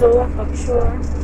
slow but sure.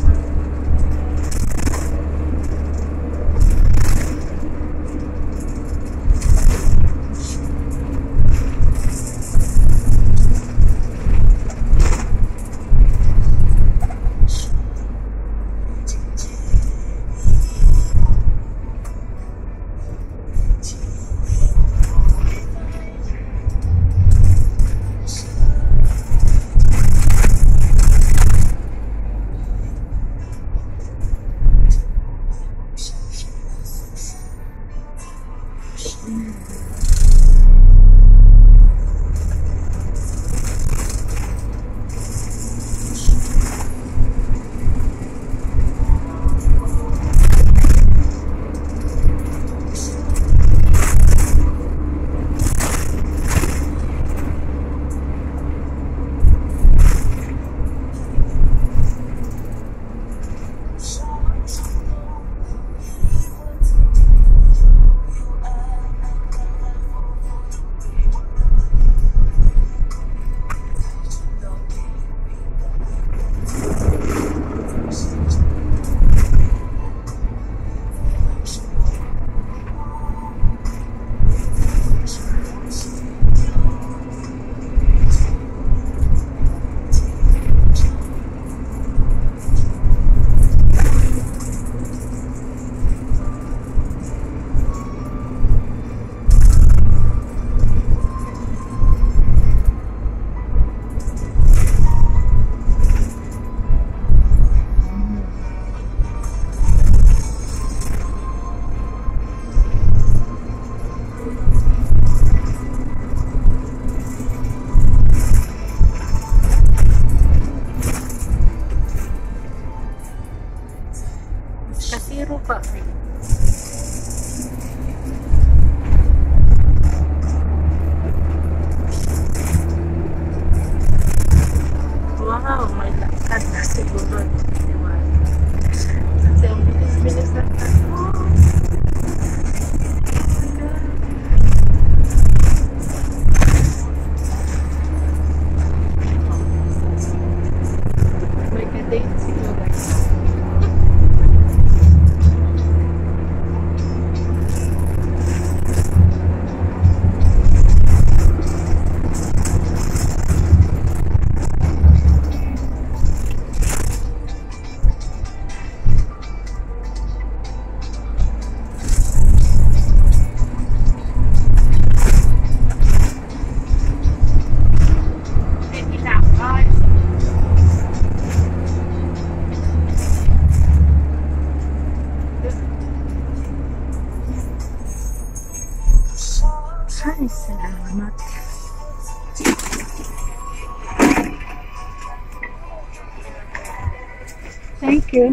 안 녕.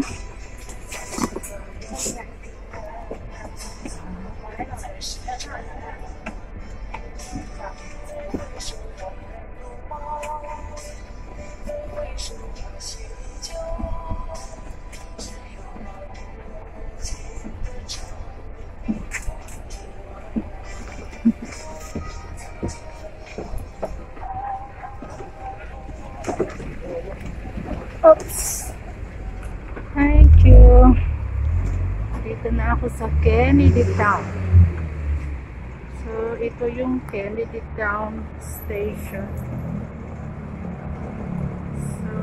Sa Kennedy Town. So, ito yung Kennedy Town Station. So.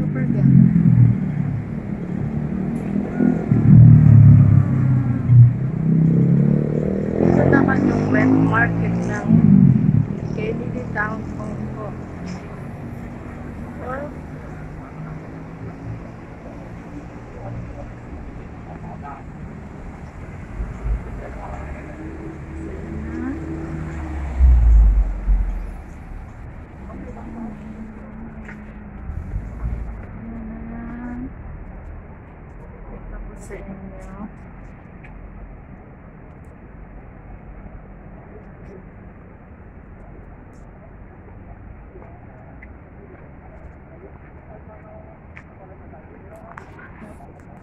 Super ganda. Ito naman yung wet market ng Kennedy Town Hong Kong. Huh?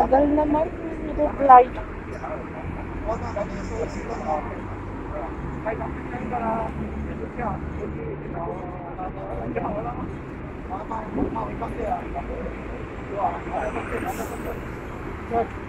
tagal naman. Reply. Thank you.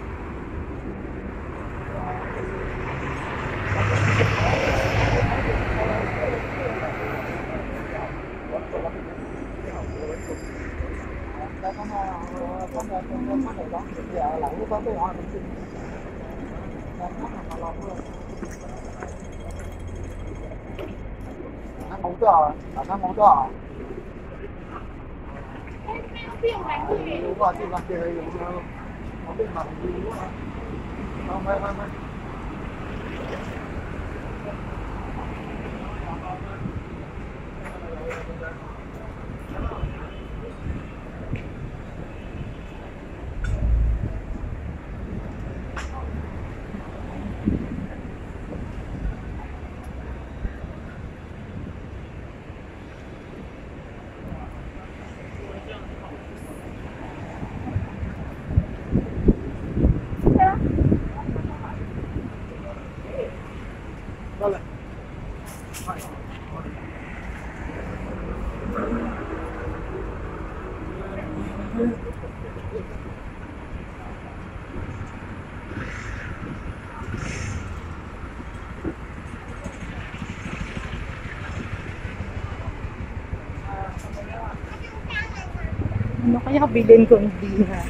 Chưa à? Bạn ăn món chưa à? Đúng rồi, thì làm gì thì dùng món bên mặt đúng không? Không, không, không. Kaya bilhin ko hindi na?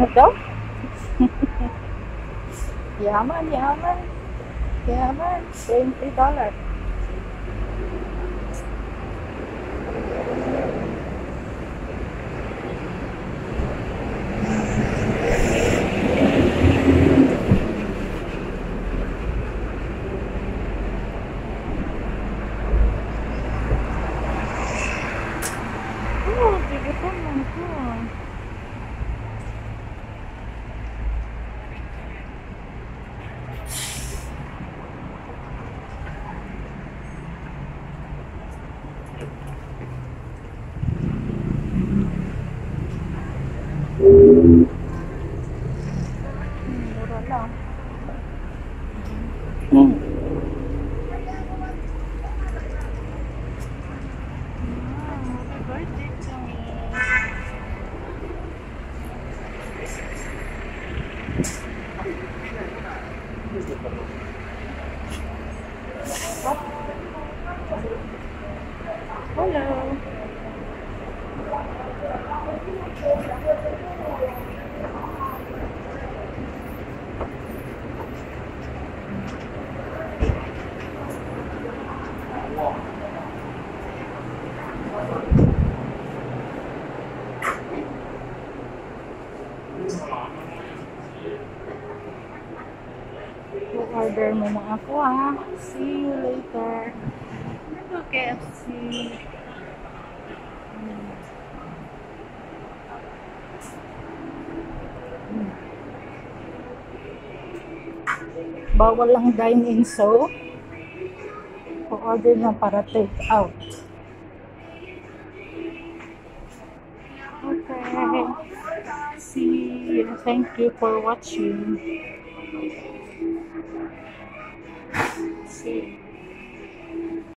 Ano daw? dạ yaman. Yaman, $20. dollars. Oh, bigotan lang ko. Hmm, order mo na ako ha. See you later. Ito KFC. Hmm. Bawal lang dine-in so order na para take out. Okay. See you. Thank you for watching. see.